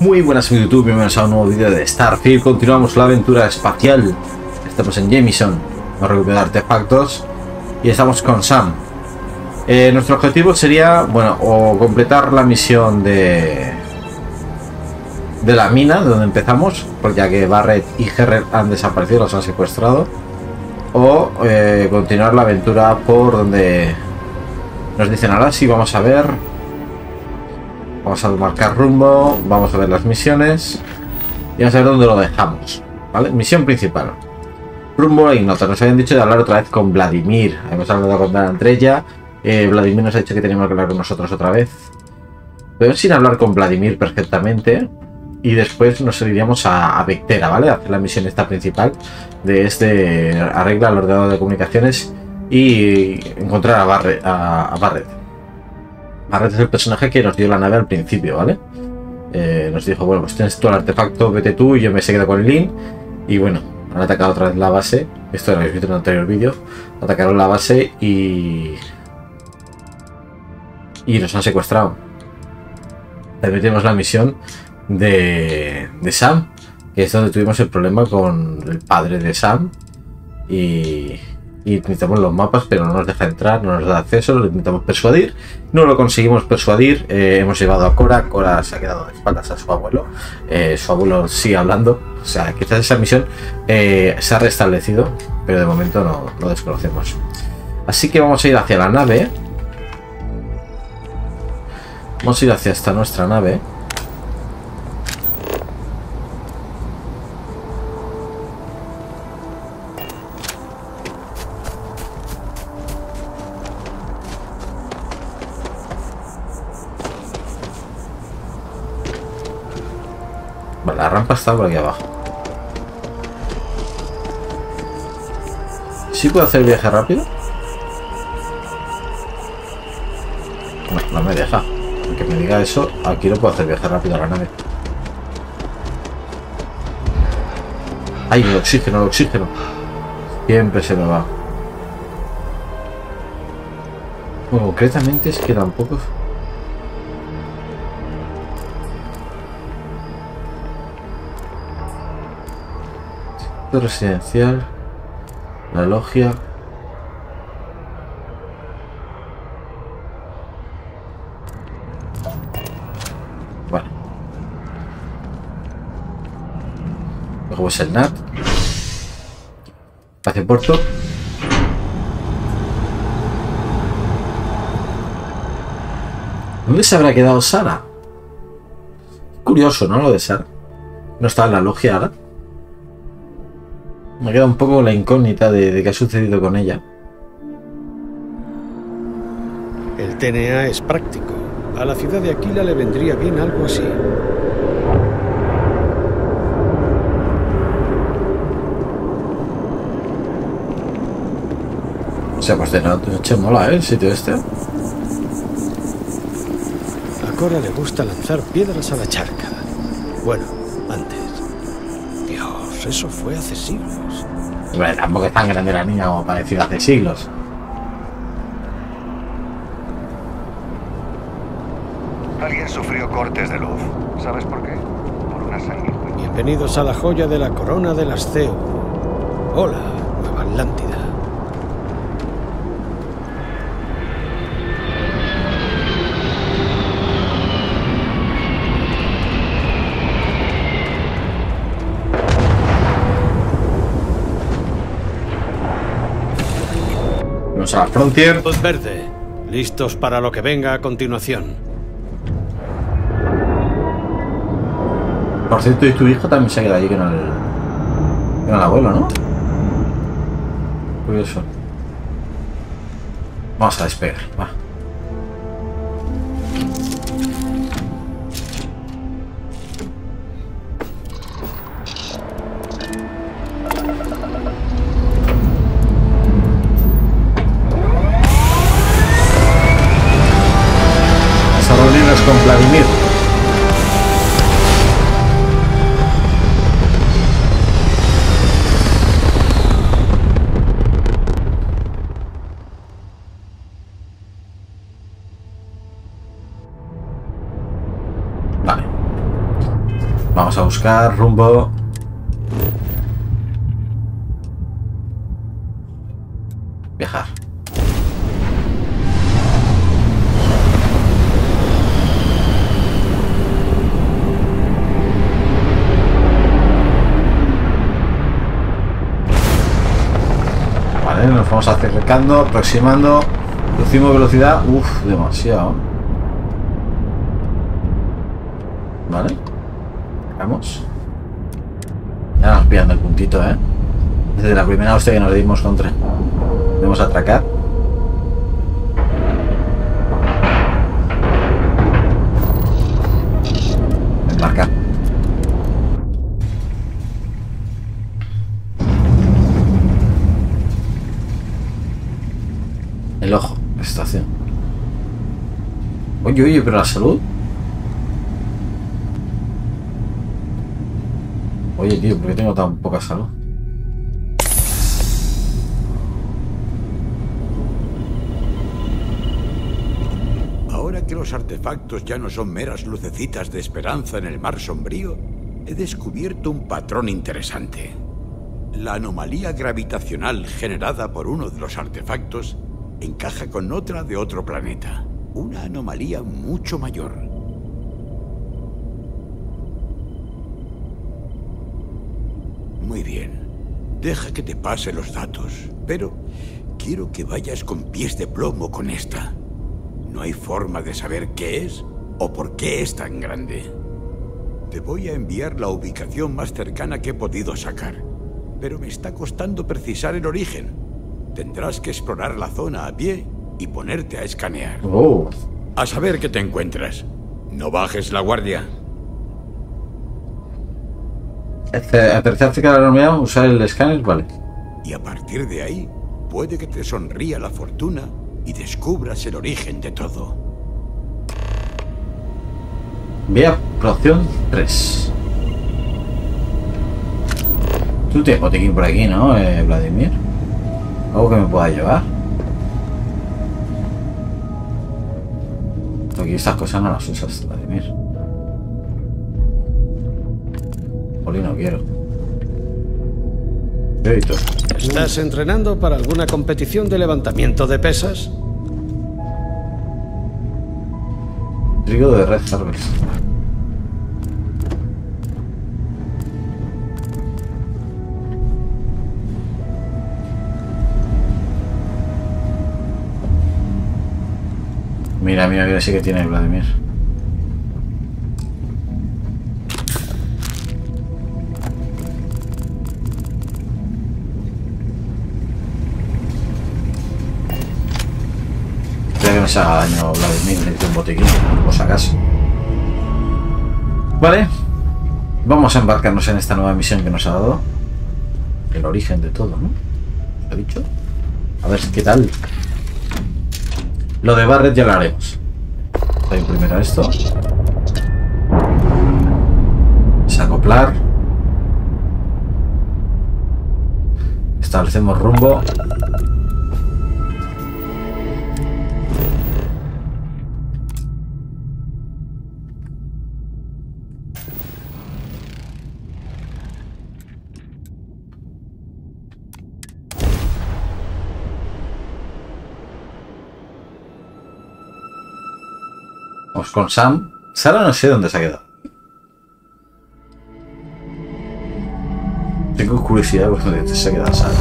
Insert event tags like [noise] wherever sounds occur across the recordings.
Muy buenas mi YouTube, bienvenidos a un nuevo vídeo de Starfield. Continuamos la aventura espacial. Estamos en Jamison, a recuperar artefactos y estamos con Sam. Eh, nuestro objetivo sería, bueno, o completar la misión de de la mina, de donde empezamos, porque ya que Barrett y Herrer han desaparecido, los han secuestrado, o eh, continuar la aventura por donde nos dicen ahora sí, vamos a ver Vamos a marcar rumbo, vamos a ver las misiones y vamos a ver dónde lo dejamos. ¿Vale? Misión principal. Rumbo e nota. Nos habían dicho de hablar otra vez con Vladimir. Hemos hablado con Andreya. Eh, Vladimir nos ha dicho que teníamos que hablar con nosotros otra vez. Pero sin hablar con Vladimir perfectamente. Y después nos iríamos a, a Vectera, ¿vale? A hacer la misión esta principal de este arregla el ordenador de comunicaciones y encontrar a Barret. A, a Barret. Barret es el personaje que nos dio la nave al principio, ¿vale? Eh, nos dijo, bueno, pues tienes todo el artefacto, vete tú y yo me seguido con el. Y bueno, han atacado otra vez la base. Esto lo habéis visto en el anterior vídeo. Atacaron la base y... Y nos han secuestrado. Repetimos la misión de, de Sam, que es donde tuvimos el problema con el padre de Sam. Y, y necesitamos los mapas, pero no nos deja entrar, no nos da acceso, lo intentamos persuadir, no lo conseguimos persuadir, eh, hemos llevado a Cora, Cora se ha quedado de espaldas a su abuelo, eh, su abuelo sigue hablando, o sea, quizás esa misión eh, se ha restablecido, pero de momento no lo desconocemos. Así que vamos a ir hacia la nave, vamos a ir hacia esta nuestra nave, la rampa está por aquí abajo. ¿Sí puedo hacer viaje rápido? No, no me deja. Aunque me diga eso, aquí no puedo hacer viaje rápido a la nave. ¡Ay, el oxígeno, el oxígeno! Siempre se me va. Bueno, concretamente es que tampoco... residencial, la logia. Bueno. Luego es el NAT. Hace puerto. ¿Dónde se habrá quedado Sara? Curioso, ¿no? Lo de Sara. No está en la logia ahora. Me queda un poco la incógnita de, qué ha sucedido con ella. El TNA es práctico. A la ciudad de Aquila le vendría bien algo así. O sea, pues de noche mola, ¿eh? El sitio este. A Cora le gusta lanzar piedras a la charca. Bueno, eso fue hace siglos. Bueno, tampoco es tan grande la niña como para decir hace siglos. Alguien sufrió cortes de luz. ¿Sabes por qué? Por una sangre. Bienvenidos a la joya de la corona de las CEU. Hola, Nueva Atlántida. Vamos a la Frontier. Verde. Listos para lo que venga a continuación. Por cierto, y tu hijo también se queda allí con el, con el abuelo, ¿no? Curioso. Vamos a despegar, va. Vamos a buscar rumbo. Viajar. Vale, nos vamos acercando, aproximando. Reducimos velocidad. Uf, demasiado. Vale. Vamos. Ya nos pillando el puntito, ¿eh? Desde la primera hostia que nos dimos contra. A atracar. Embarcar. El ojo, estación. Oye, oye, pero la salud. Oye, tío, ¿por qué tengo tan poca salud? Ahora que los artefactos ya no son meras lucecitas de esperanza en el mar sombrío, he descubierto un patrón interesante. La anomalía gravitacional generada por uno de los artefactos encaja con otra de otro planeta. Una anomalía mucho mayor. Muy bien. Deja que te pase los datos, pero quiero que vayas con pies de plomo con esta. No hay forma de saber qué es o por qué es tan grande. Te voy a enviar la ubicación más cercana que he podido sacar, pero me está costando precisar el origen. Tendrás que explorar la zona a pie y ponerte a escanear. Oh, A saber qué te encuentras. No bajes la guardia. Aterrizar cerca de la normalidad, usar el escáner, vale. Y a partir de ahí, puede que te sonría la fortuna y descubras el origen de todo. Vía opción 3. Tú tienes botiquín por aquí, ¿no, eh, Vladimir? ¿Algo que me pueda llevar? Aquí estas cosas no las usas, Vladimir. No quiero. ¿Estás entrenando para alguna competición de levantamiento de pesas? Trigo de Red Harvest. Mira, mira que sí que tiene Vladimir. Se haga daño Vladimir, necesito un botiquín, por si acaso. Vale. Vamos a embarcarnos en esta nueva misión que nos ha dado. El origen de todo, ¿no? ¿Lo he dicho? A ver qué tal. Lo de Barret ya lo haremos. Voy primero esto. Desacoplar. Establecemos rumbo. Con Sam. Sara no sé dónde se ha quedado. Tengo curiosidad por dónde se ha quedado Sara.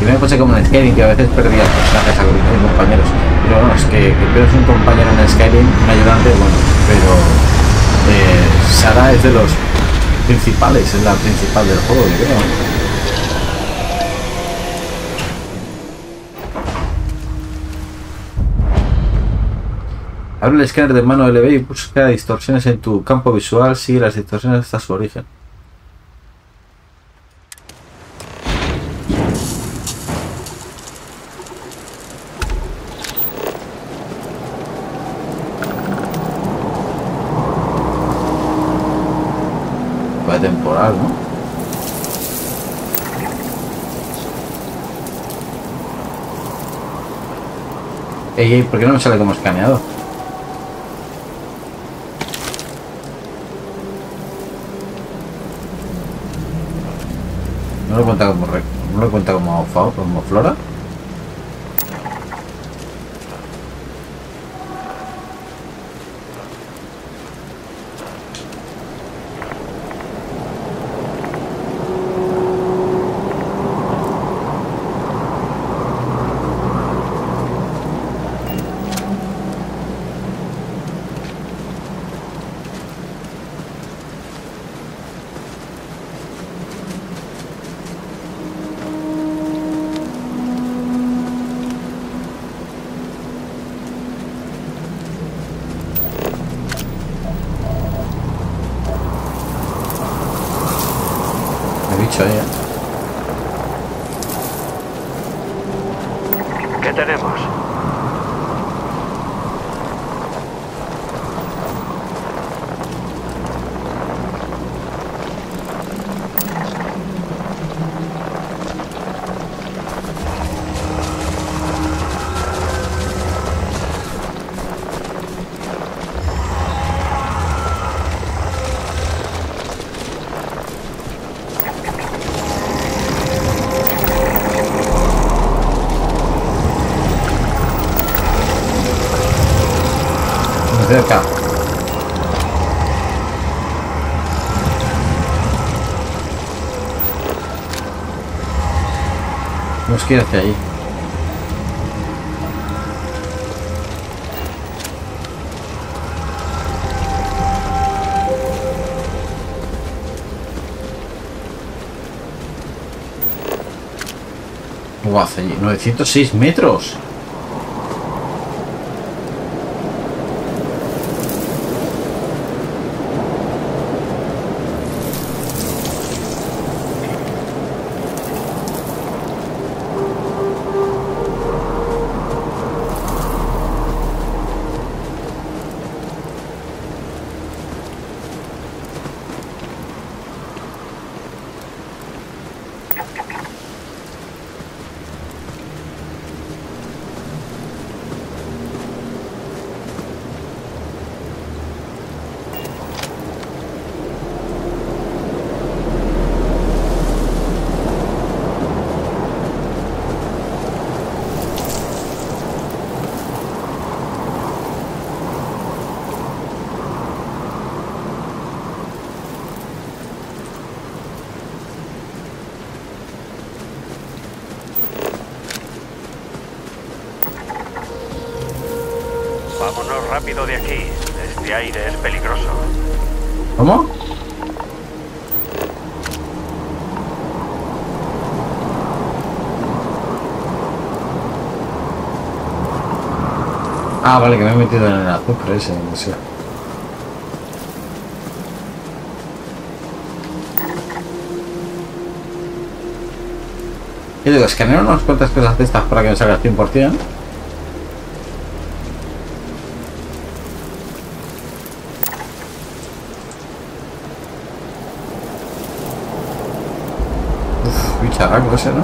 Y me pasa como en Skyrim, que a veces perdía personajes a compañeros. Pero bueno, es que, que pierdes un compañero en Skyrim, un ayudante, bueno, pero eh, Sara es de los principales, es la principal del juego, yo creo. Abre el escáner de mano LB y busca distorsiones en tu campo visual. Sigue las distorsiones hasta su origen. Va temporal, ¿no? Ey, ey, ¿por qué no me sale como escaneado? No lo cuenta como rec- no lo cuenta como como flora. Nos quiere hacia ahí. Guau, hace allí. 906 metros. Vámonos rápido de aquí. Este aire es peligroso. ¿Cómo? Ah, vale, que me he metido en el azufre ese, no sé. Yo digo, escaneo unas cuantas cosas de estas para que me salga el 100%. Uf, bicharraco ese, ¿no?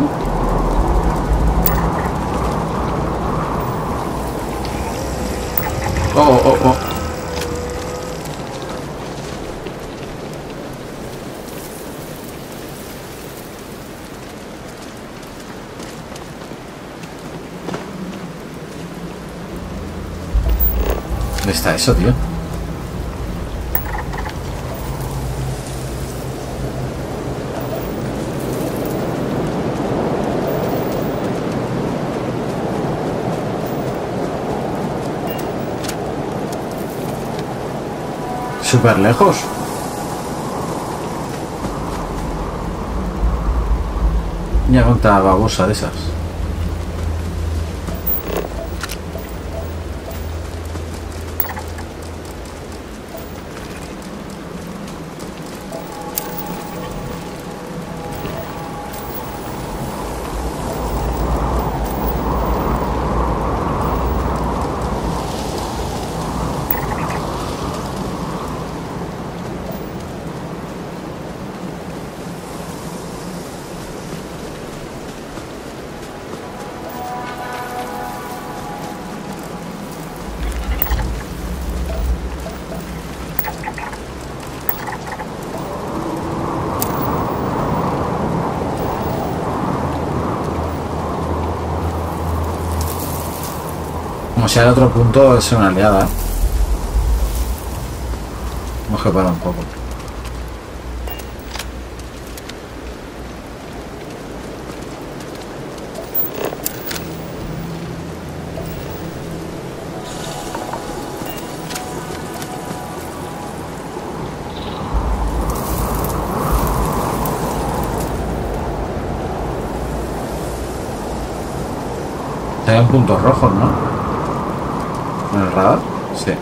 Oh, oh, oh. ¿Dónde está eso, tío? Súper lejos. Ya conta babosa de esas. Como sea el otro punto, es una aliada. Vamos a parar un poco. Hay un punto rojo, ¿no? ¿En el radar? Sí.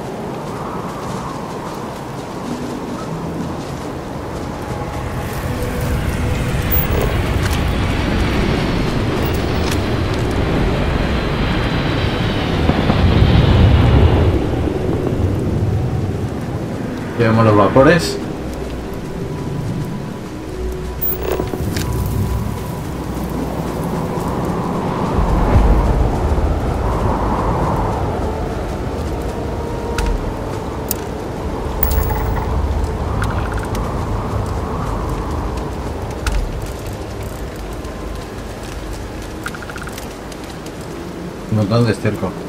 Llevemos los vapores. Montón de esterco.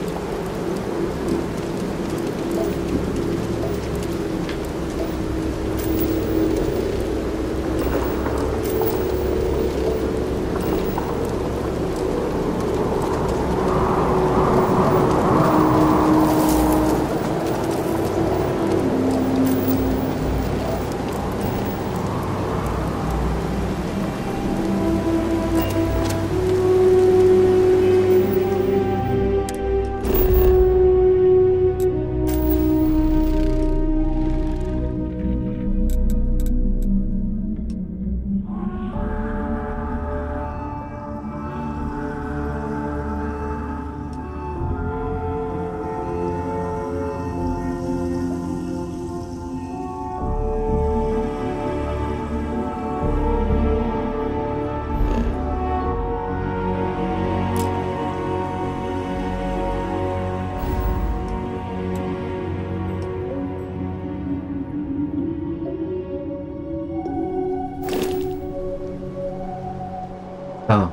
Claro.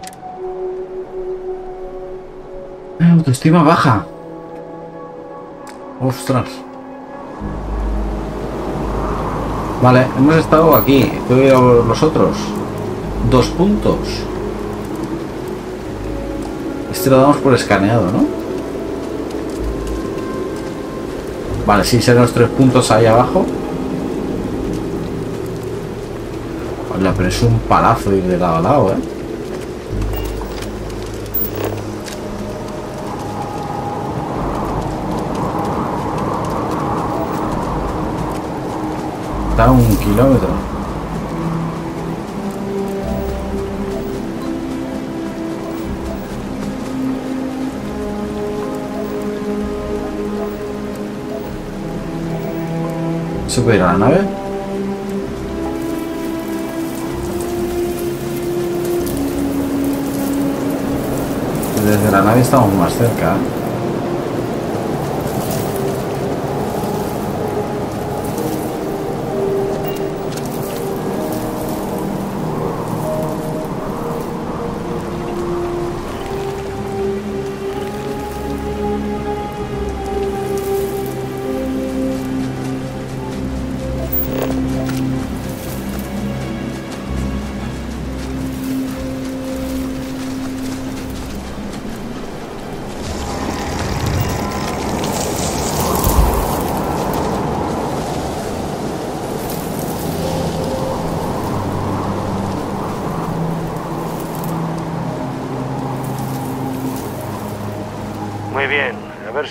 Eh, Autoestima baja. Ostras. Vale, hemos estado aquí. A los otros. Dos puntos. Este lo damos por escaneado, ¿no? Vale, sí, serán los tres puntos ahí abajo. Hola, pero es un palazo ir de lado a lado, ¿eh? Está a un kilómetro. ¿Se ir a la nave? Desde la nave estamos más cerca.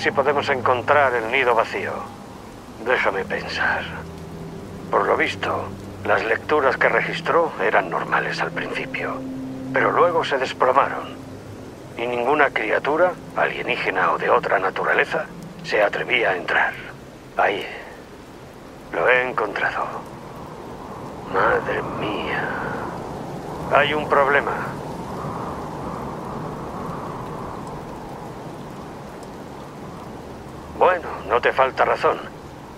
Si podemos encontrar el nido vacío. Déjame pensar. Por lo visto, las lecturas que registró eran normales al principio, pero luego se desplomaron. Y ninguna criatura, alienígena o de otra naturaleza, se atrevía a entrar. Ahí. Lo he encontrado. Madre mía. Hay un problema. Bueno, no te falta razón.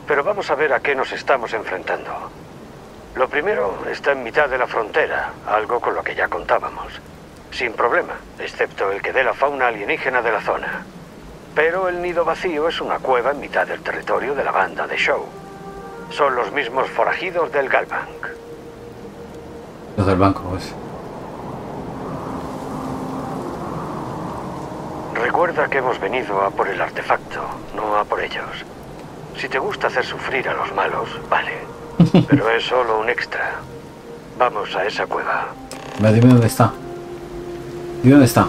Pero vamos a ver a qué nos estamos enfrentando. Lo primero está en mitad de la frontera, algo con lo que ya contábamos. Sin problema, excepto el que dé la fauna alienígena de la zona. Pero el nido vacío es una cueva en mitad del territorio de la banda de Show. Son los mismos forajidos del Galbank. Del banco, pues. Recuerda que hemos venido a por el artefacto, no a por ellos. Si te gusta hacer sufrir a los malos, vale. [laughs] Pero es solo un extra. Vamos a esa cueva. Ve, Dime dónde está. Dime dónde está.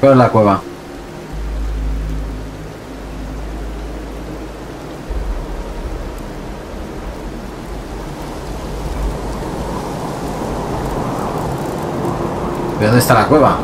¿Cuál es la cueva? ¿De dónde está la cueva?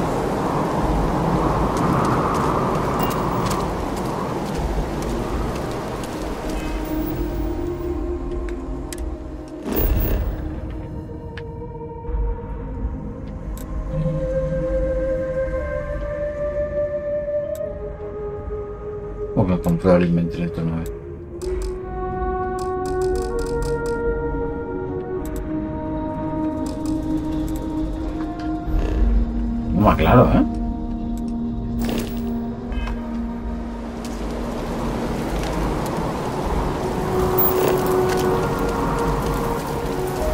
O me compré el inventario esto más claro, ¿eh?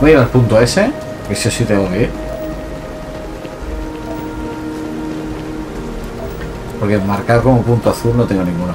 Voy a ir al punto S, que sí o sí tengo que ir. Porque marcar como punto azul no tengo ninguno.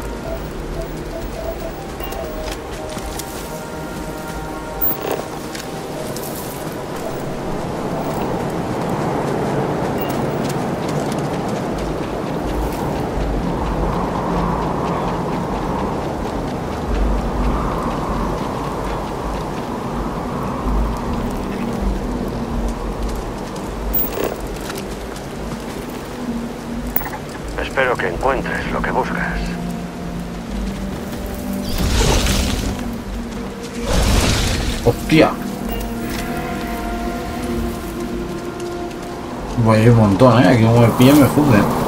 Montón, ¿eh? Aquí como me funden.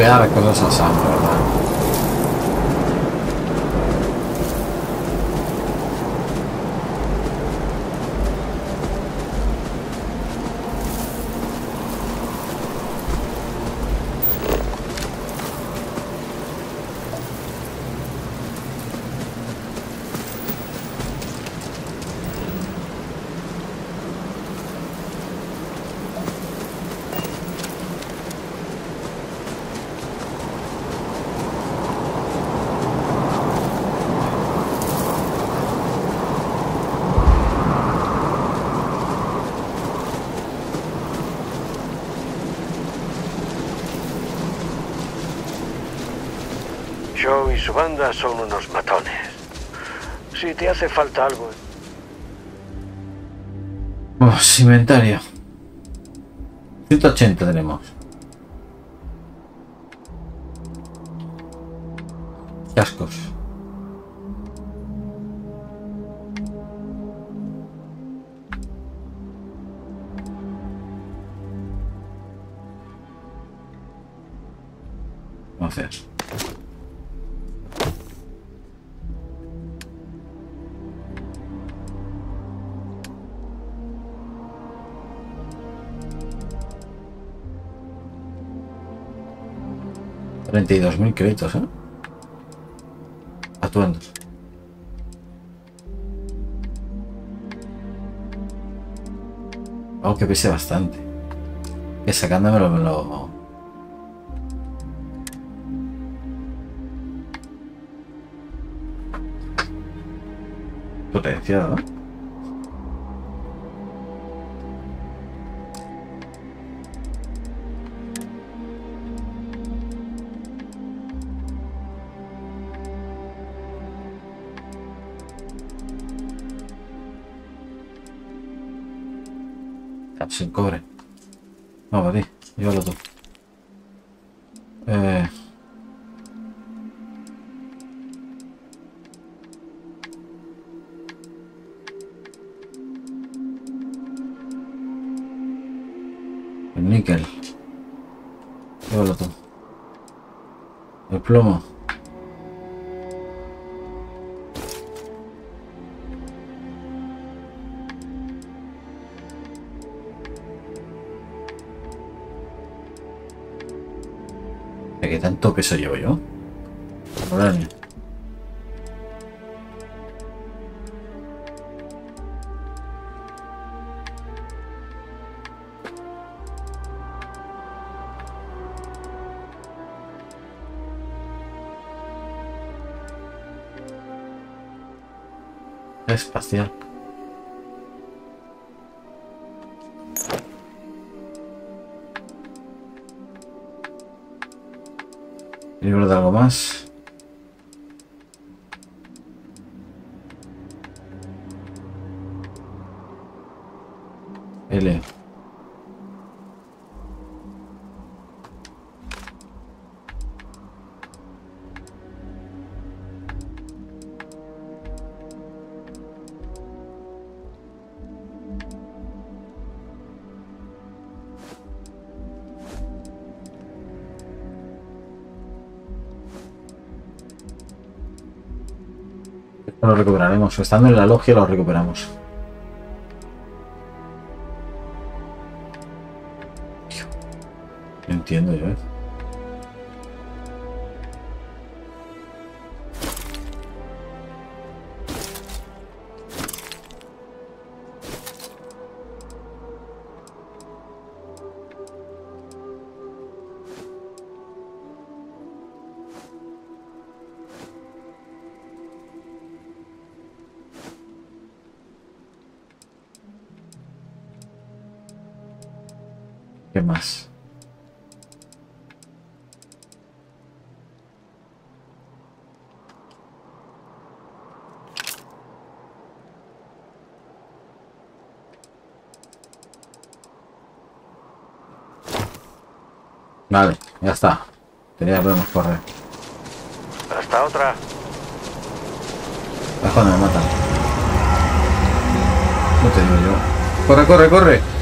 Le voy a dar son unos matones. Si te hace falta algo, Uf, inventario. 180 tenemos. 32.000 créditos, ¿eh? Atuendos. Algo que pese bastante. Que sacándomelo me lo... Potenciado, ¿no? Sin cobre. No, vale, llévalo tú. Eh... El níquel. Llévalo tú. El plomo. ¿Qué tanto peso llevo yo? Órale. Espacial. De algo más. Recuperaremos. Estando en la logia lo recuperamos. No entiendo yo, ¿eh? ¿Qué más? Vale, ya está. Ya podemos correr. Hasta otra. Es cuando me matan. No te digo yo. Corre, corre, corre.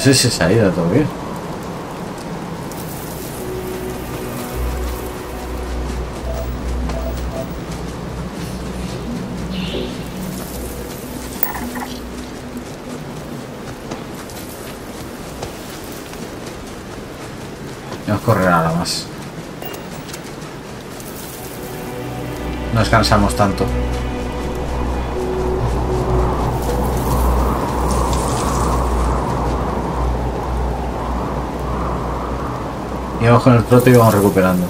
sé si se ha ido todavía. No correrá nada más. Nos cansamos tanto. Vamos con el trote y vamos recuperando.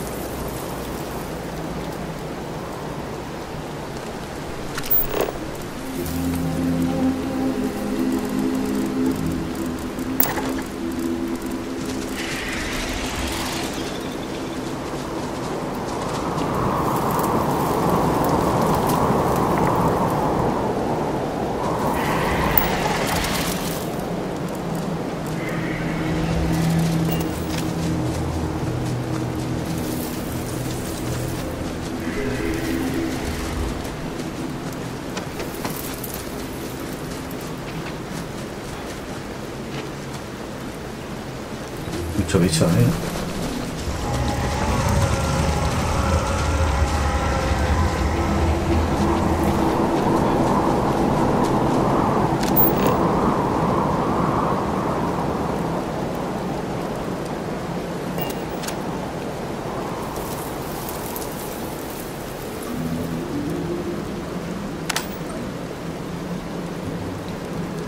Mucho bicho, ¿eh?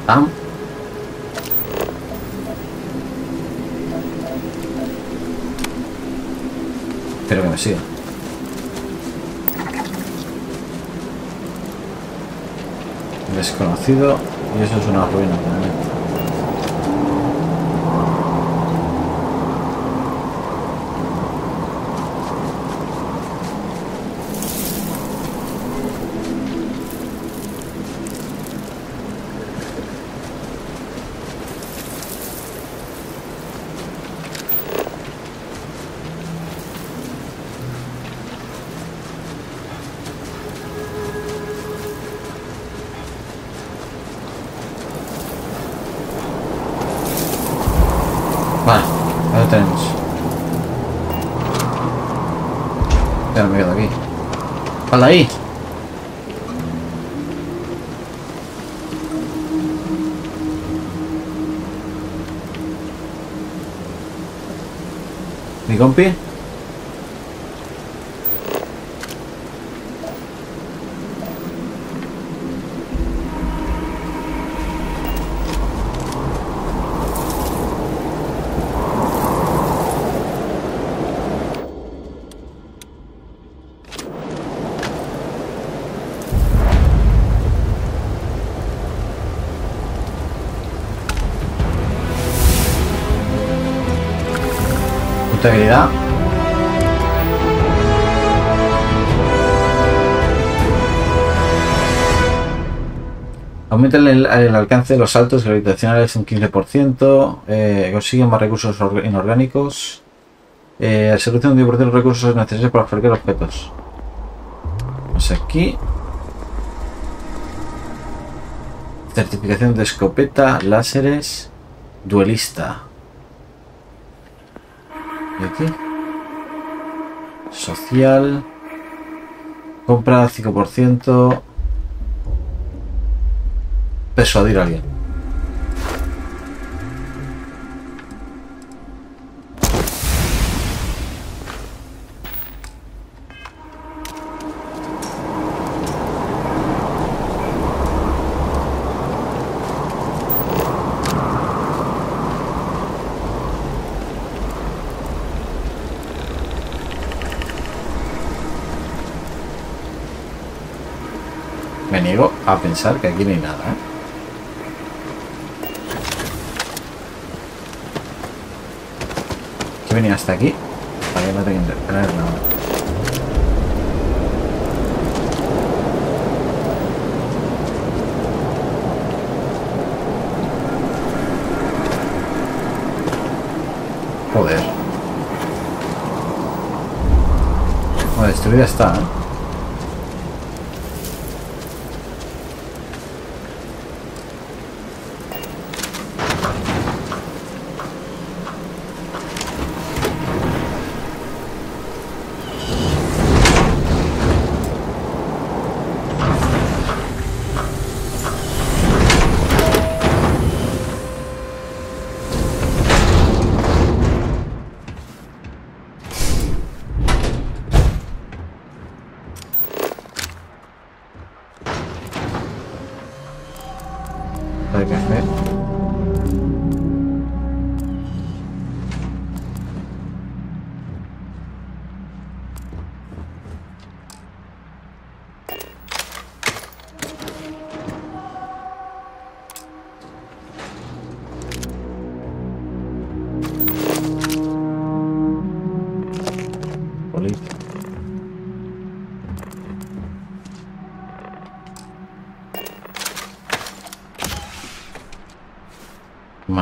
Tam. Siga. Desconocido. Y eso es una ruina también. Vale, ahí lo tenemos. Ya no me quedo aquí. ¡Hala ahí! ¿Mi compi? Punto de habilidad. Aumenta el, alcance de los saltos gravitacionales un 15%. Eh, consiguen más recursos inorgánicos. Eh, se reduce un 10% de los recursos necesarios para fabricar objetos. Vamos aquí. Certificación de escopeta, láseres, duelista. Social. Compra 5%. Persuadir a alguien. Pensar que aquí no hay nada, ¿eh? Venía hasta aquí para que no tenga que tener nada. Joder. Bueno, destruida está, ¿eh?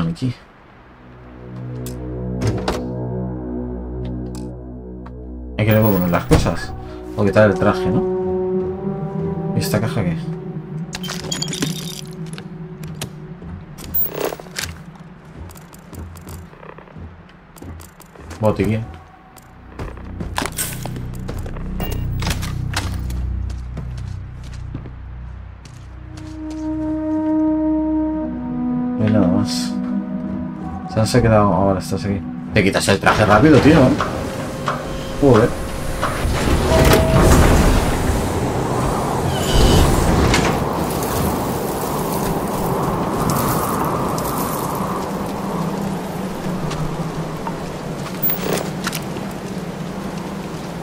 Maniquí. Hay que luego poner las cosas. O quitar el traje, ¿no? ¿Y esta caja qué? Botiquín. Se han se quedado. Ahora estás aquí. Te quitas el traje rápido, tío. Joder.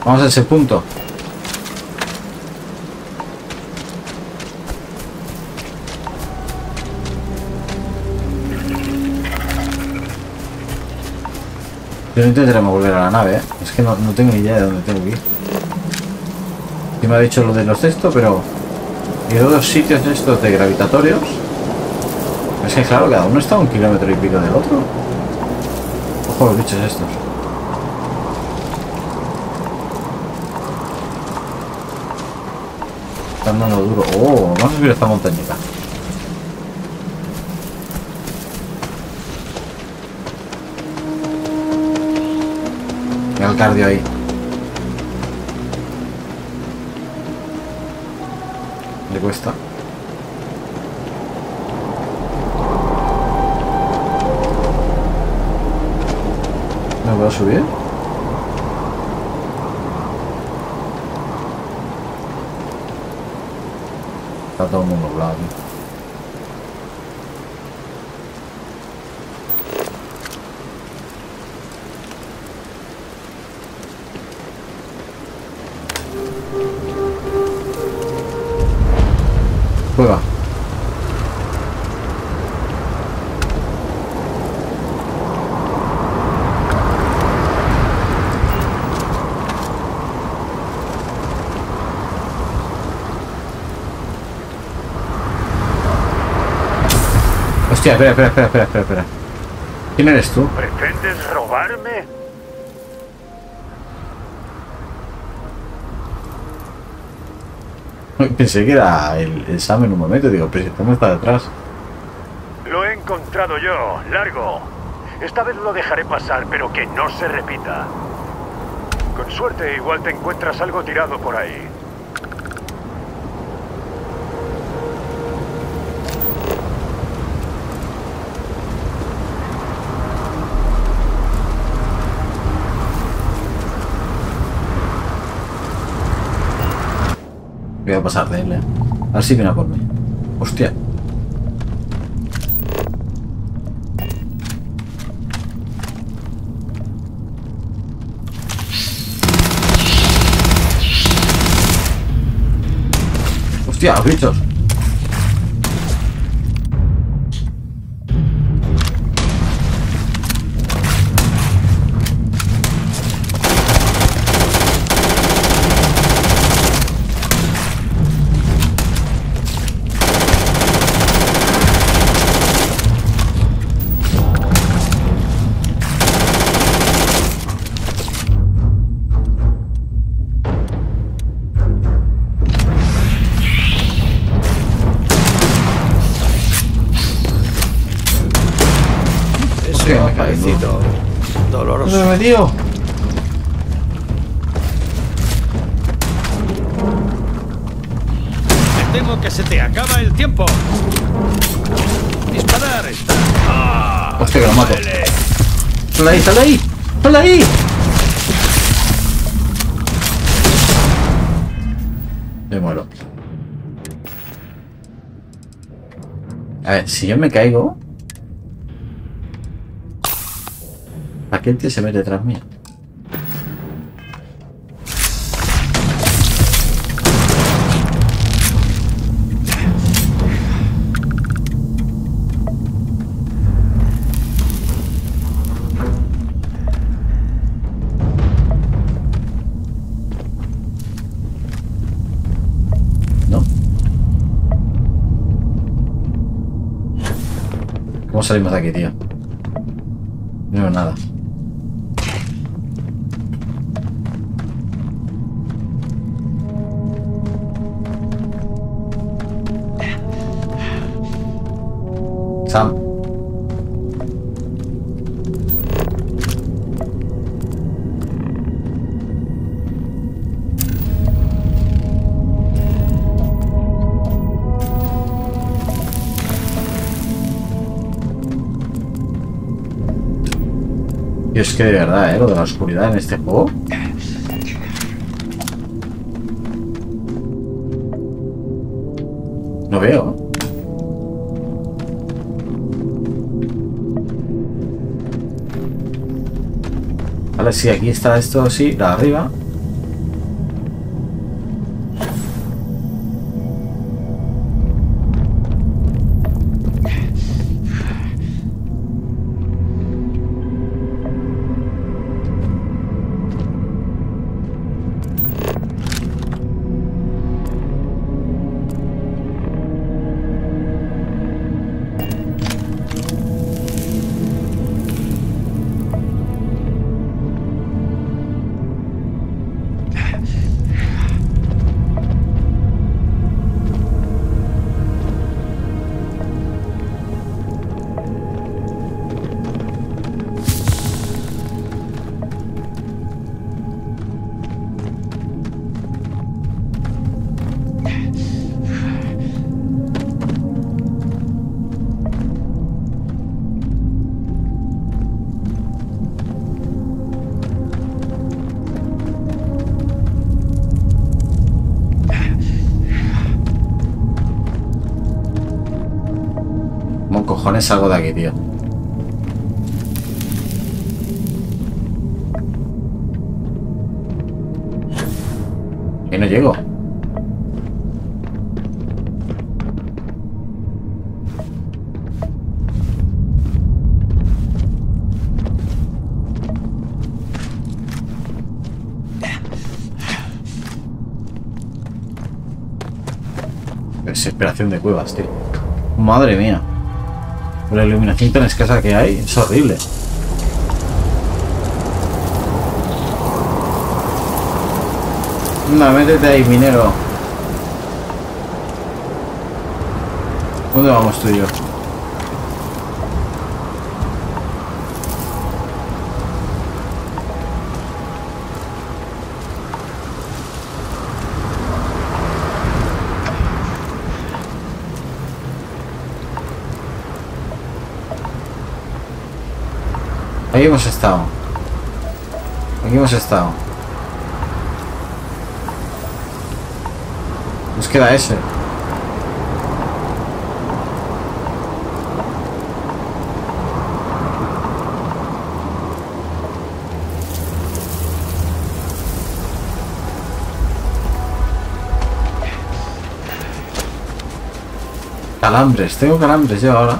Vamos a ese punto. Yo no intentaremos volver a la nave, ¿eh? Es que no, no tengo ni idea de dónde tengo que ir. Sí me ha dicho lo de los textos, pero... Y dos sitios estos de gravitatorios. Es que claro, cada uno está a un kilómetro y pico del otro. Ojo los bichos estos. Están dando duro. Oh, vamos a subir esta montañita. Cardio ahí. Le cuesta. ¿Me puedo subir? Está todo el mundo nublado. Hostia, espera, espera, espera, espera, espera, espera. ¿Quién eres tú? ¿Pretendes robarme? Pensé que era el examen un momento, digo, pero si está detrás. Lo he encontrado yo, largo. Esta vez lo dejaré pasar, pero que no se repita. Con suerte, igual te encuentras algo tirado por ahí. Voy a pasar de él, eh. A ver si viene a por mí. Hostia. Hostia, los bichos. ¿Dónde me temo que se te acaba el tiempo. Disparar está. ¡Ah! Hostia, que lo mato. ¡Sal ahí, sal ahí! ¡Sal ahí! Me muero. A ver, si yo me caigo... Aquel tío se mete tras mí. ¿Cómo salimos de aquí, tío? No veo nada. Y es que de verdad, ¿eh? Lo de la oscuridad en este juego. Vale, sí, aquí está esto, sí, la de arriba. Cojones salgo de aquí, tío? Y no llego. Desesperación de cuevas, tío. Madre mía. La iluminación tan escasa que hay es horrible. Anda, métete ahí, minero. ¿Dónde vamos tú y yo? Ahí hemos estado. Aquí hemos estado. Nos queda ese. Calambres, tengo calambres yo ahora.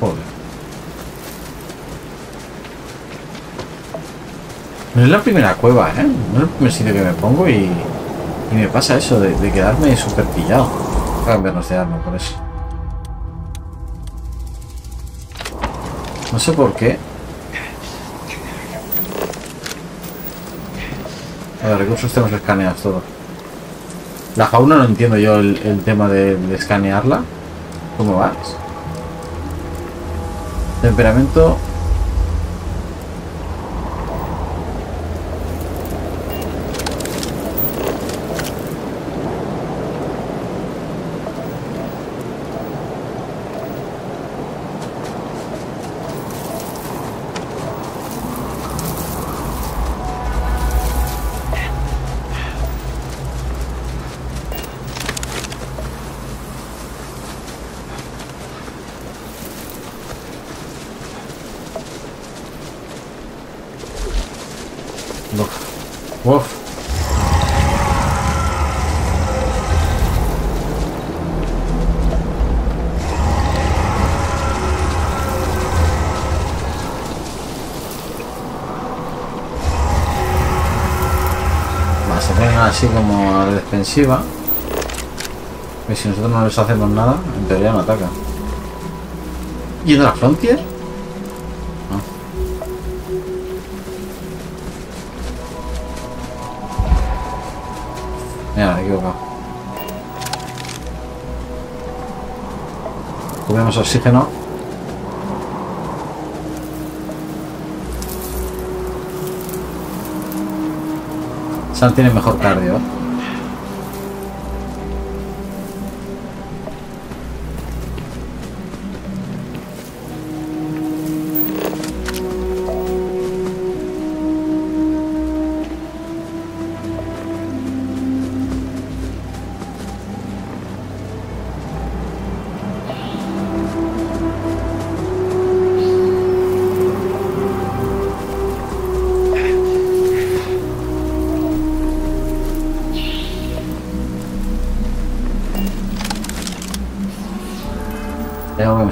Joder. No es la primera cueva, ¿eh? No es el primer sitio que me pongo y, y me pasa eso, de, quedarme súper pillado. Cambiarnos de arma por eso. No sé por qué. A ver, recursos tenemos que escanear todo. La fauna no entiendo yo el, el tema de, de escanearla. ¿Cómo vas? Temperamento Uf. Se ponen así como a la defensiva. Y si nosotros no les hacemos nada, en teoría no atacan. yendo a la Frontier? Cubrimos oxígeno. Sam tiene mejor cardio.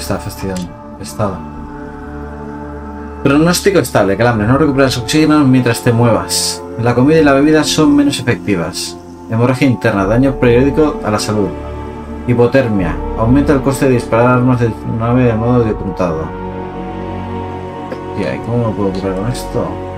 Está fastidiando. Estado. Pronóstico estable, calambre. No recuperas oxígeno mientras te muevas. La comida y la bebida son menos efectivas. Hemorragia interna, daño periódico a la salud. Hipotermia. Aumenta el coste de disparar armas de nave de modo de puntado. ¿Y cómo me puedo curar con esto?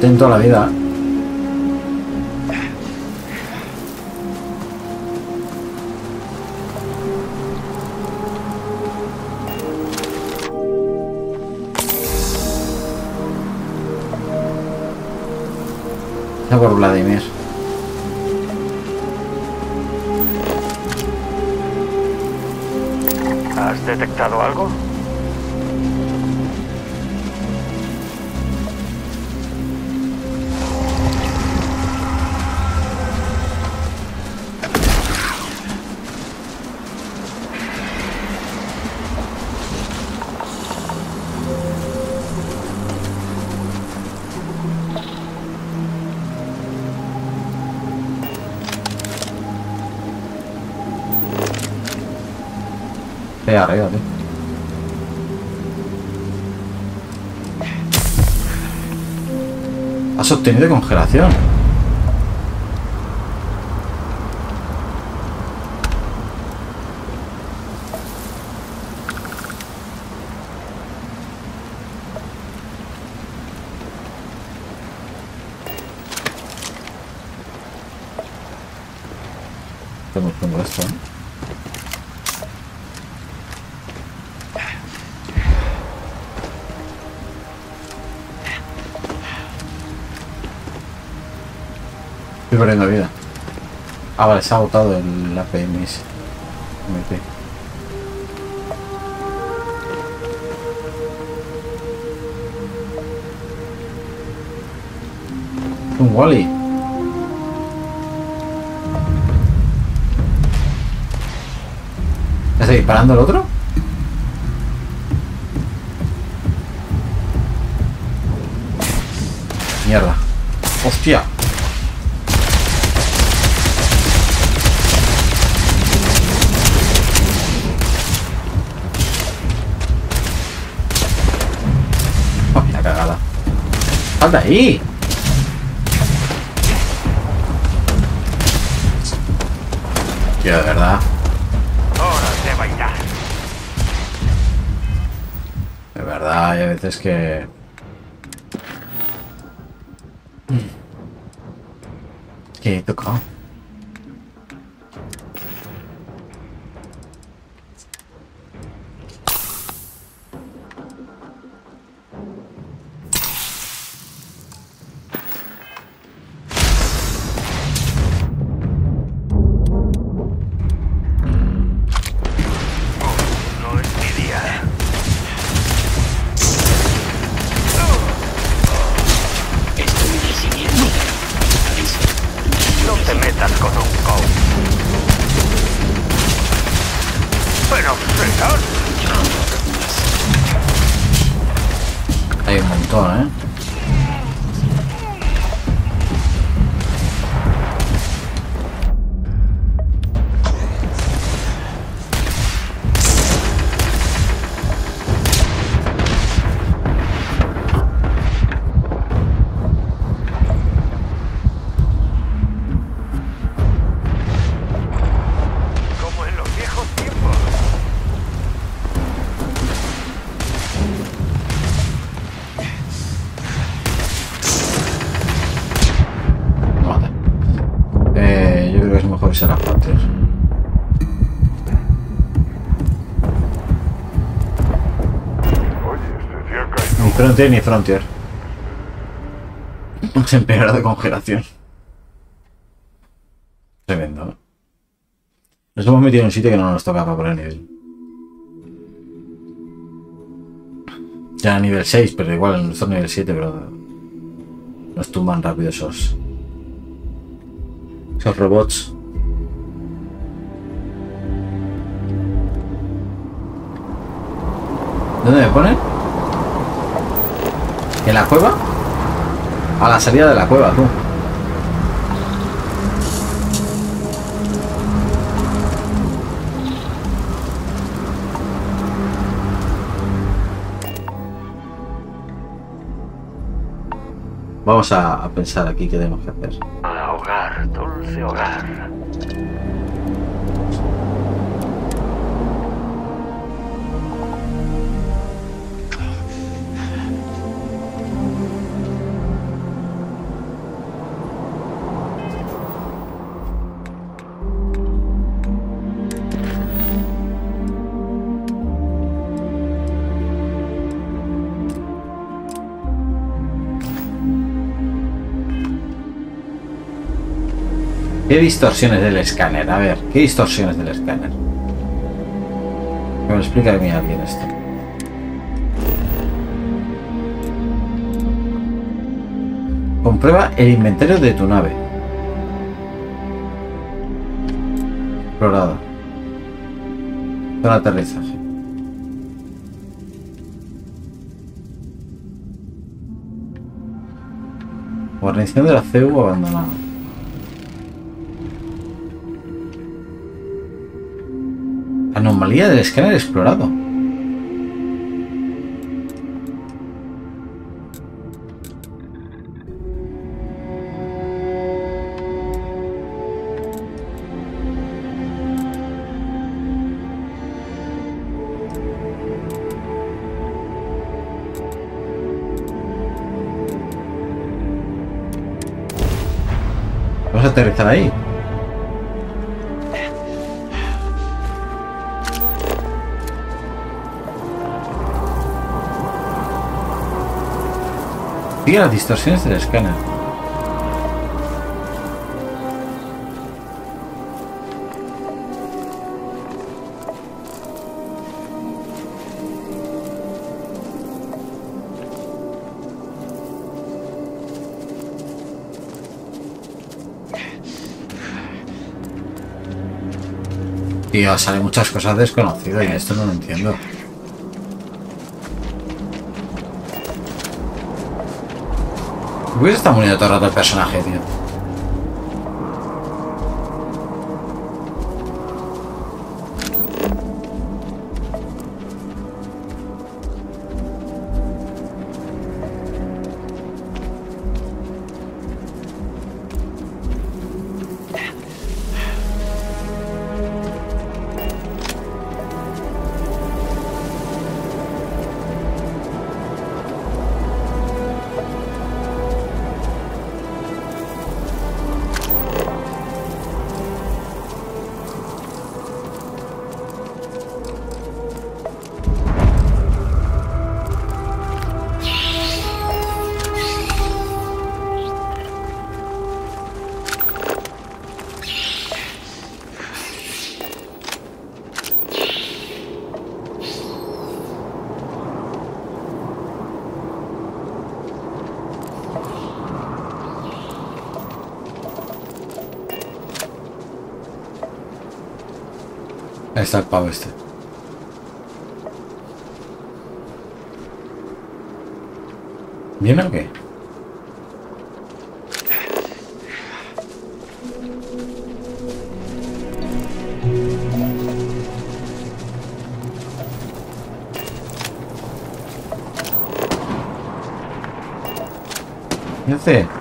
Yo intento la vida. Ya por Vladimir. ¿Has detectado algo? Arriba, tío. Obtenido congelación. Vale, se ha agotado el APM ese. MP. Un Wally. ¿Está disparando el otro? Mierda. Hostia. Oh, la cagada. ¡Falta ahí! Tío, de verdad. De. De verdad, hay veces que... Que he tocado. Frontier ni Frontier. Hemos empeorado de congelación. Tremendo. Nos hemos metido en un sitio que no nos tocaba por el nivel. Ya a nivel 6, pero igual nosotros nivel 7, pero nos tumban rápido esos esos robots. ¿Dónde me ponen? ¿En la cueva? A la salida de la cueva, tú. Vamos a, pensar aquí qué tenemos que hacer. Hogar, dulce hogar. Distorsiones del escáner? A ver, ¿qué distorsiones del escáner? Me explica a mí alguien esto. Comprueba el inventario de tu nave. Explorado. Zona aterrizaje. Guarnición de la CEU abandonada. Anomalía del escáner explorado. Vamos a aterrizar ahí. Sigue las distorsiones del escáner. Tío, salen muchas cosas desconocidas y esto no lo entiendo. ¿Por qué se está muriendo todo el rato el personaje, tío? Está el pavo este. ¿Viene o qué? ¿Qué hace?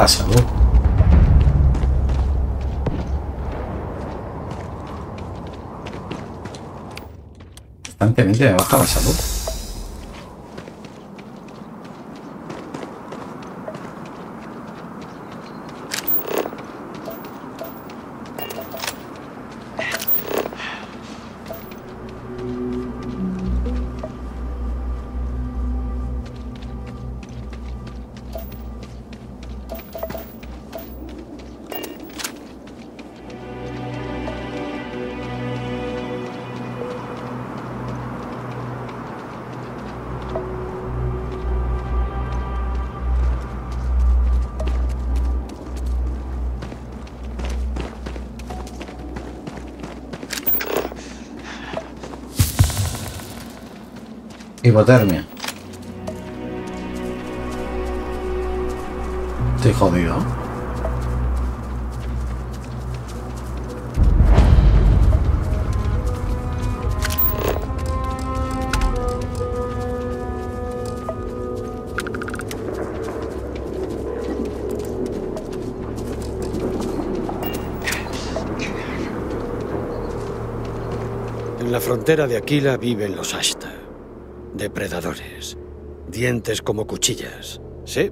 La salud. Constantemente me baja la salud. Hipotermia. Estoy jodido. En la frontera de Aquila viven los Ashta, depredadores, dientes como cuchillas. ¿Sí?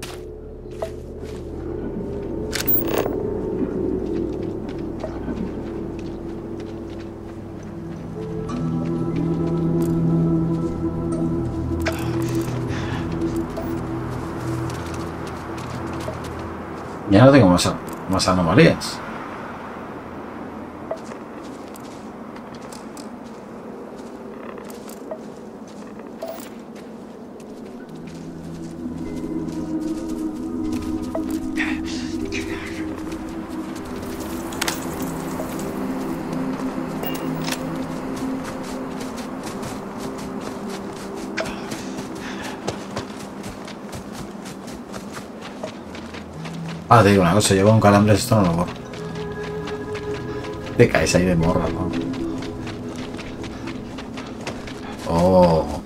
Ya no tengo más, más anomalías. Ah, te digo una cosa, llevo un calambre, esto no lo borro. Te caes ahí de morra, ¿no? Oh.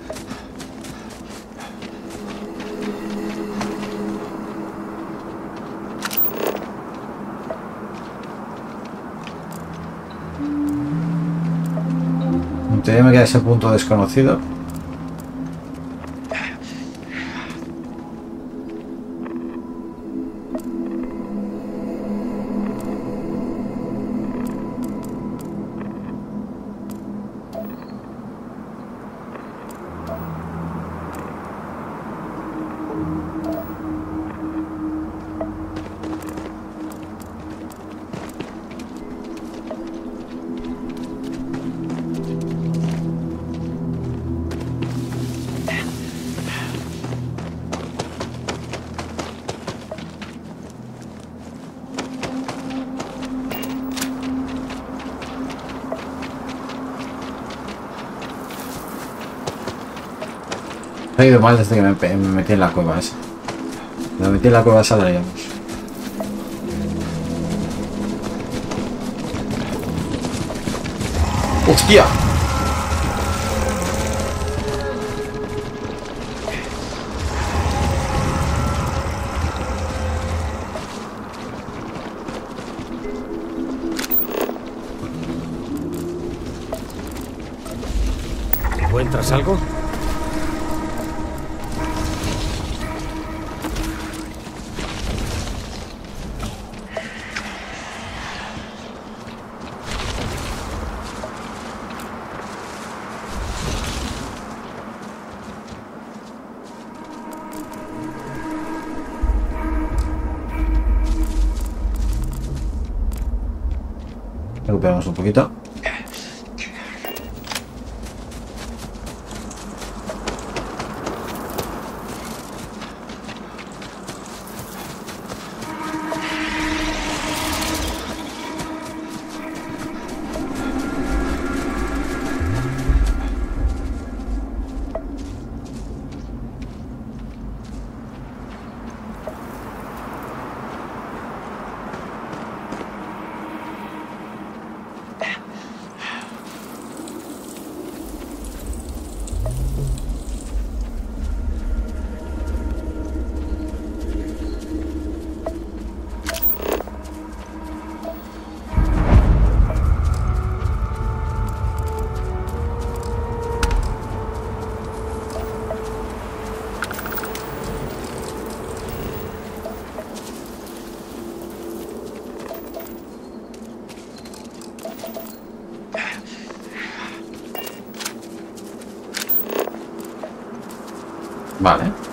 Todavía me queda ese punto desconocido. Ha ido mal desde que me, metí en la cueva esa. Me metí en la cueva esa, daríamos. ¡Hostia! ¿Encuentras algo? Un poquito. Vale.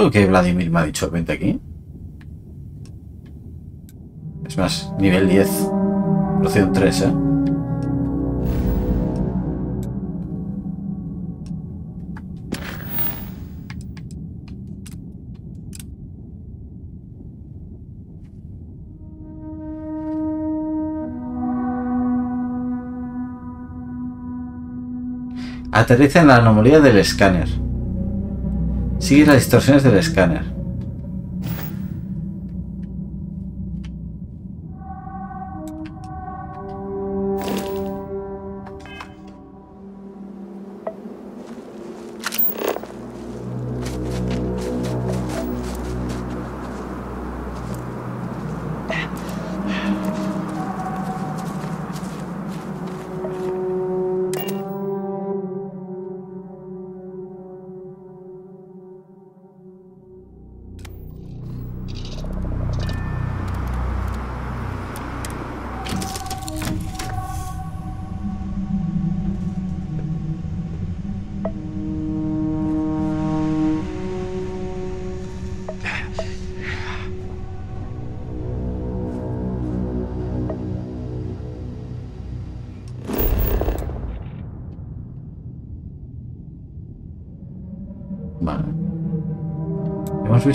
¿Seguro que Vladimir me ha dicho vente aquí? Es más, nivel 10. Procedón 3, ¿eh? Aterriza en la anomalía del escáner. Sigue las distorsiones del escáner.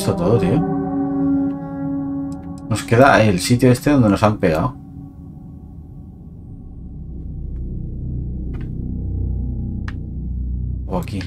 Visto todo, tío. Nos queda el sitio este donde nos han pegado. O aquí.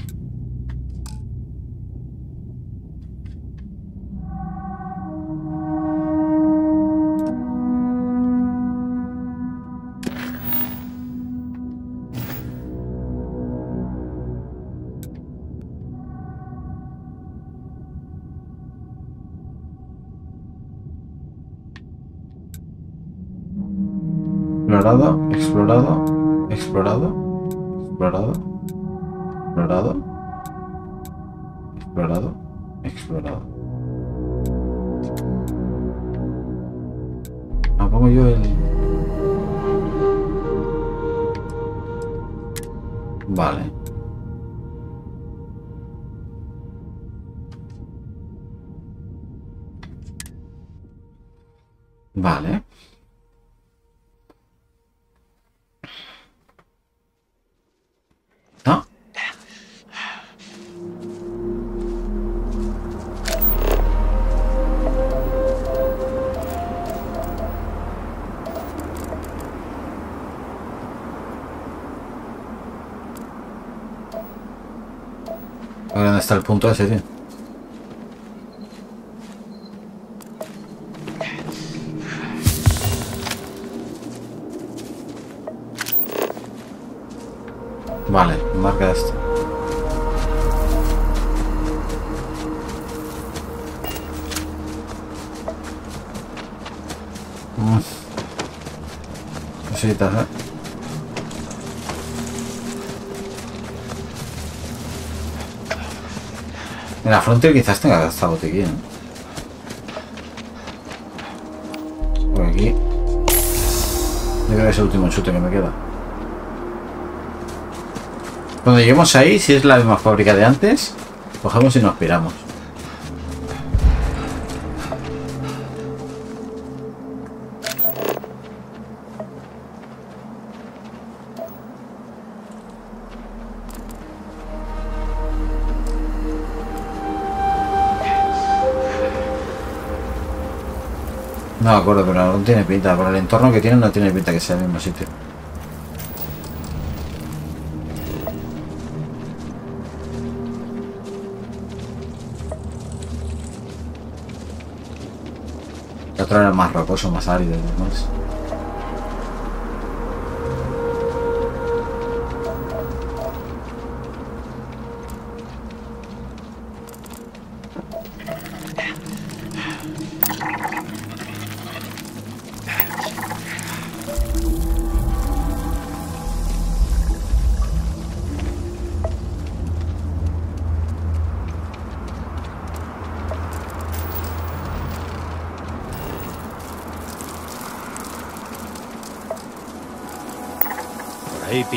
Explorado, explorado, explorado, explorado, explorado, hasta el punto ese, tío. Vale, marca esto. Mm. Cositas, ¿eh? En la frontera quizás tenga esta botiquín. Por aquí. Yo creo que es el último chute que me queda. Cuando lleguemos ahí, si es la misma fábrica de antes, cogemos y nos piramos. No me acuerdo, pero no tiene pinta. Por el entorno que tiene, no tiene pinta que sea el mismo sitio. El otro era más rocoso, más árido y demás.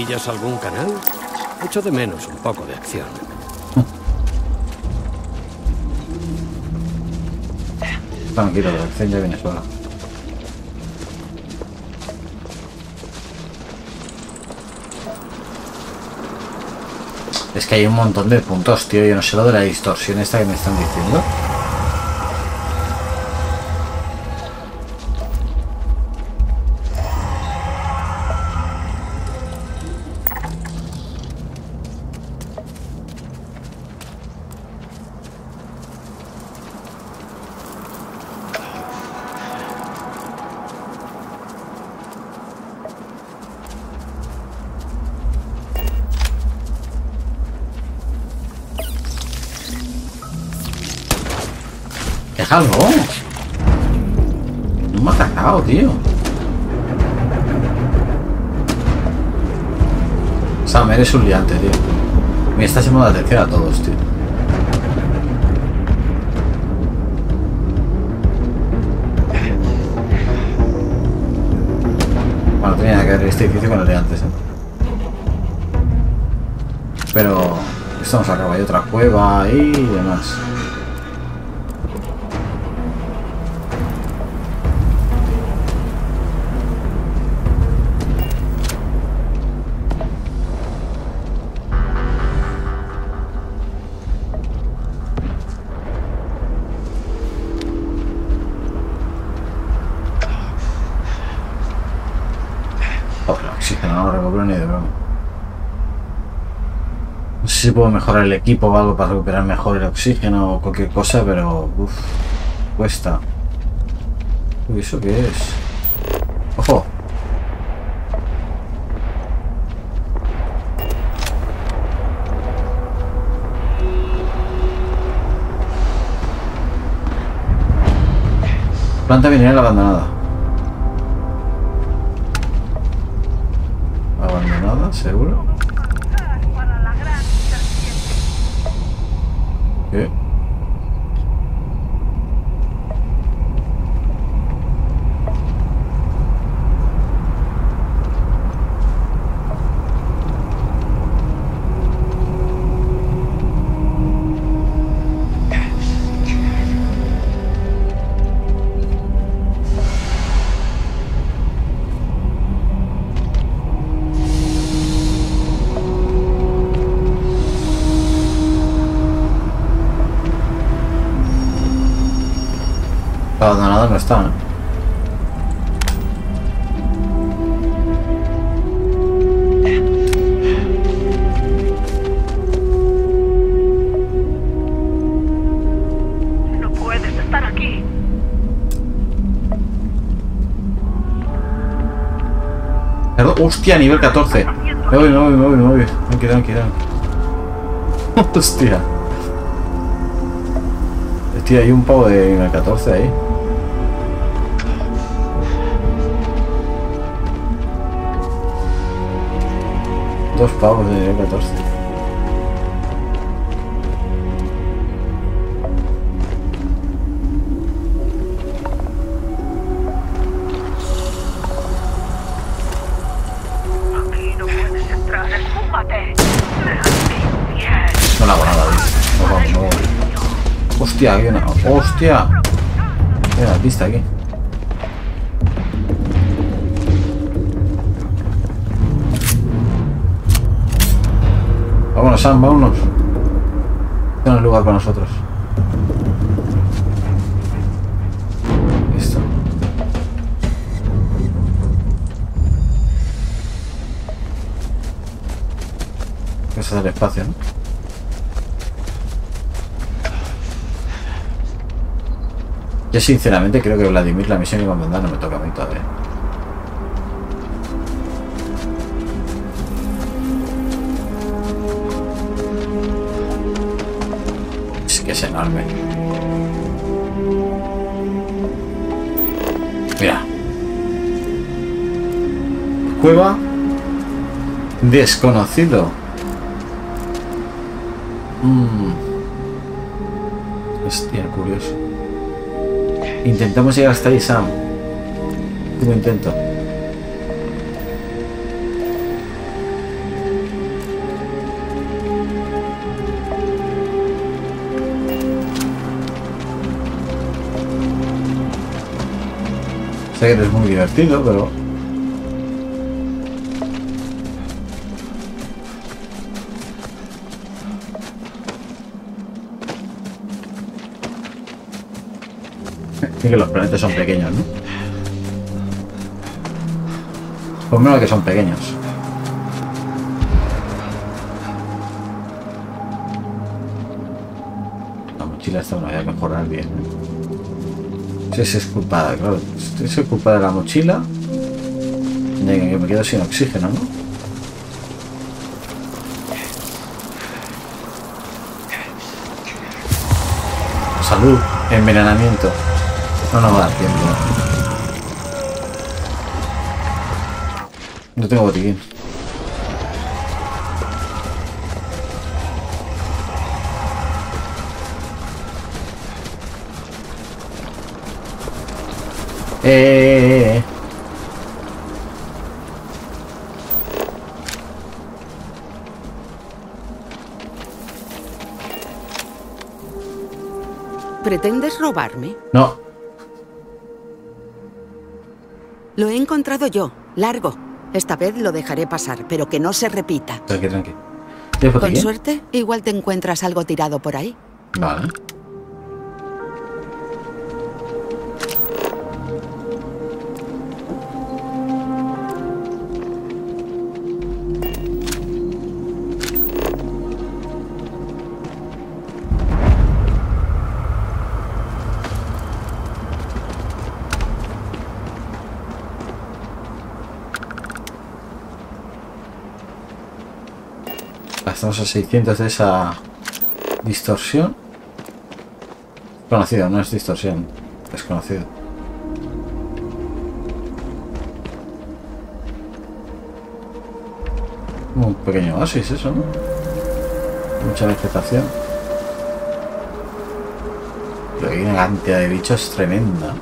Pillas algún canal? Echo de menos un poco de acción. Tranquilo, la acción ya viene sola. Es que hay un montón de puntos, tío. Yo no sé lo de la distorsión esta que me están diciendo. Eres un liante, tío. Me estás en modo tercera a todos, tío. Bueno, tenía que ver este edificio con el de antes, ¿eh? Pero esto nos acaba. Hay otra cueva y demás. Ni de broma. No sé si puedo mejorar el equipo o algo para recuperar mejor el oxígeno o cualquier cosa, pero uff, cuesta. Uy, ¿eso qué es? ¡Ojo! Planta mineral abandonada. Seguro. ¡Hostia! Nivel 14. Haciendo Me voy, me voy, me voy, me voy. Tranqui, tranqui, tranqui. [laughs] Hostia. Hostia, hay un pavo de nivel 14 ahí. Dos pavos de nivel 14. Hostia. Mira, pista aquí. Vámonos, Sam, vámonos. No hay lugar para nosotros. Listo. Eso es el espacio, ¿no? Yo sinceramente creo que Vladimir la misión que me mandar no me toca a mí todavía. Es que es enorme. Mira. Cueva desconocido. Mm. Hostia, curioso. Intentamos llegar hasta ahí, Sam. Último intento. Sé que eres muy divertido, pero... Que los planetas son pequeños, ¿no? Por menos que son pequeños. La mochila esta me la voy a mejorar bien. ¿eh? Si es culpa, claro. Si es culpa de la mochila. De que me quedo sin oxígeno, ¿no? Salud, envenenamiento. No nos va a dar tiempo. No tengo botiquín. Eh, eh, eh. ¿Pretendes robarme? No, encontrado yo, largo. Esta vez lo dejaré pasar, pero que no se repita. tranqui, tranqui. ¿Tienes Con suerte, igual te encuentras algo tirado por ahí. Vale. Estamos a 600 de esa distorsión. Conocido, no es distorsión. Desconocido. Un pequeño oasis eso, ¿no? Mucha vegetación. Pero hay una cantidad de bichos tremenda.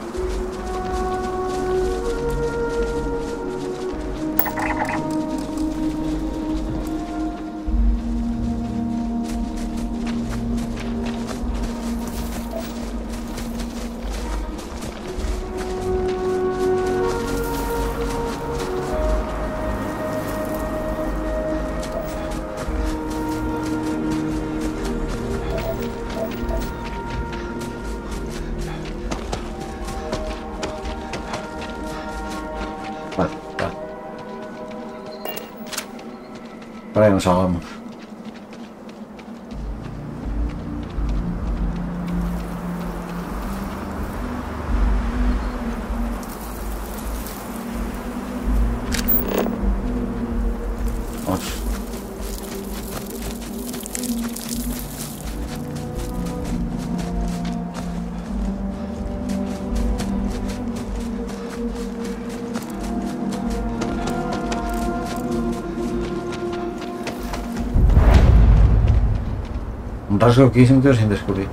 Rasgo quísmico sin descubrir.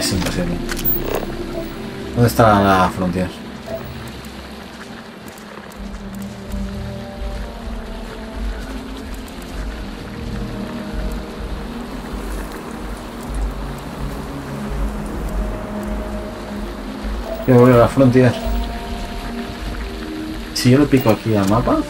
Es imposible. ¿Dónde está la frontera? Quiero volver a la frontera. Si yo le pico aquí al mapa.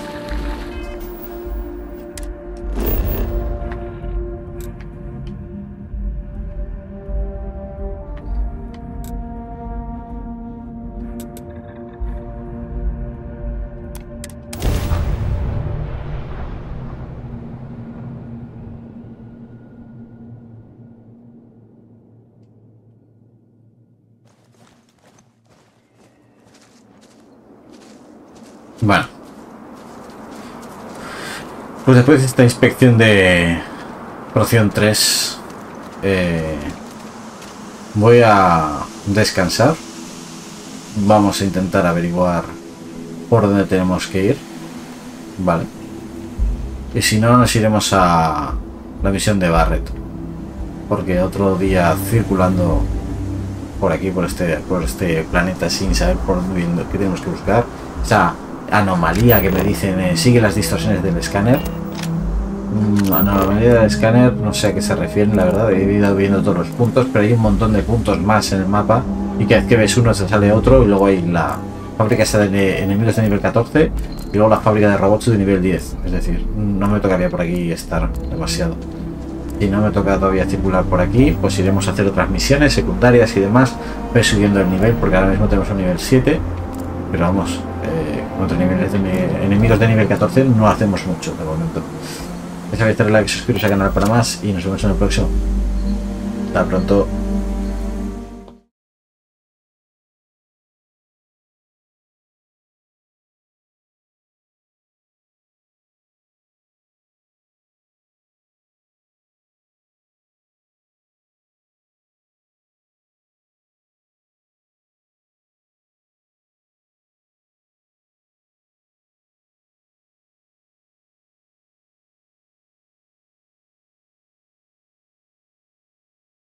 Después de esta inspección de Proción 3, eh, voy a descansar. Vamos a intentar averiguar por dónde tenemos que ir. Vale. Y si no, nos iremos a la misión de Barret. Porque otro día circulando por aquí, por este, por este planeta, sin saber por dónde qué tenemos que buscar. Esa anomalía que me dicen, eh, sigue las distorsiones del escáner. Mm, anomalía del escáner, no sé a qué se refieren, la verdad. He ido viendo todos los puntos, pero hay un montón de puntos más en el mapa. Y cada vez que ves uno se sale otro. Y luego hay la fábrica esa de enemigos de nivel 14. Y luego la fábrica de robots de nivel 10. Es decir, no me tocaría por aquí estar demasiado. Si no me toca todavía circular por aquí, pues iremos a hacer otras misiones secundarias y demás. Voy subiendo el nivel porque ahora mismo tenemos un nivel 7. Pero vamos, eh, contra niveles de, enemigos de nivel 14 no hacemos mucho de momento. Ya sabéis, darle like, suscribiros al canal para más y nos vemos en el próximo. Hasta pronto.